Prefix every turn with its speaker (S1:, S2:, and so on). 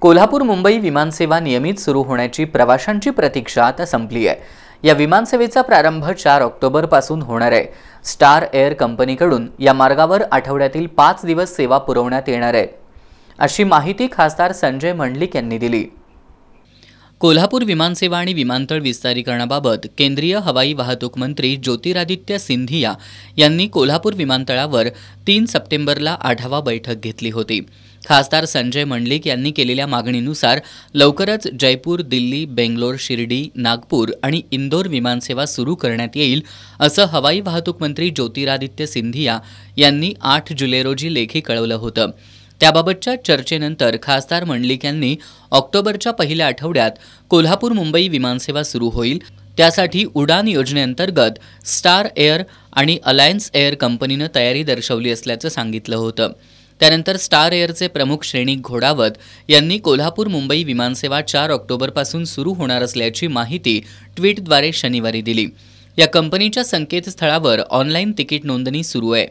S1: कोल्हापूर मुंबई विमानसेवा नियमित सुरू होण्याची प्रवाशांची प्रतीक्षा आता संपली आहे. या विमानसेवेचा प्रारंभ चार ऑक्टोबरपासून होणार आहे. स्टार एअर कंपनीकडून या मार्गावर आठवड्यातील पाच दिवस सेवा पुरवण्यात येणार आहे. अशी माहिती खासदार संजय मंडलिक यांनी दिली. कोल्हापूर विमानसेवा आणि विमानतळ विस्तारीकरणाबाबत केंद्रीय हवाई वाहतूक मंत्री ज्योतिरादित्य सिंधिया यांनी कोल्हापूर विमानतळावर तीन सप्टेंबरला आढावा बैठक घेतली होती. खासदार संजय मंडलिक यांनी केलेल्या मागणीनुसार लवकरच जयपूर दिल्ली बेंगलोर शिर्डी नागपूर आणि इंदोर विमानसेवा सुरू करण्यात येईल असं हवाई वाहतूक मंत्री ज्योतिरादित्य सिंधिया यांनी आठ जुलै रोजी लेखी कळवलं होतं. त्याबाबतच्या चर्चेनंतर खासदार मंडलिक यांनी ऑक्टोबरच्या पहिल्या आठवड्यात कोल्हापूर मुंबई विमानसेवा सुरू होईल. त्यासाठी उडान योजनेअंतर्गत स्टार एअर आणि अलायन्स एअर कंपनीनं तयारी दर्शवली असल्याचं सांगितलं होतं. त्यानंतर स्टार एअरचे प्रमुख श्रेणी घोडावत यांनी कोल्हापूर मुंबई विमानसेवा चार ऑक्टोबरपासून सुरू होणार असल्याची माहिती ट्विटद्वारे शनिवारी दिली. या कंपनीच्या संकेतस्थळावर ऑनलाईन तिकीट नोंदणी सुरू आहे.